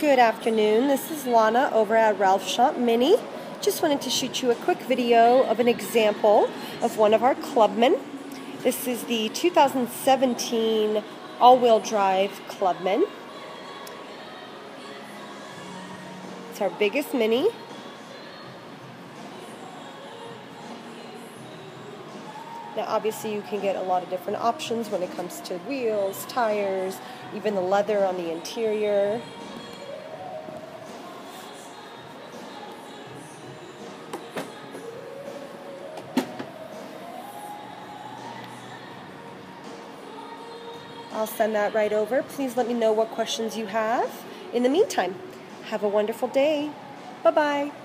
Good afternoon. This is Lana over at Ralph Schomp Mini. Just wanted to shoot you a quick video of an example of one of our Clubmen. This is the 2017 all-wheel drive Clubman. It's our biggest Mini. Now obviously you can get a lot of different options when it comes to wheels, tires, even the leather on the interior. I'll send that right over. Please let me know what questions you have. In the meantime, have a wonderful day. Bye-bye.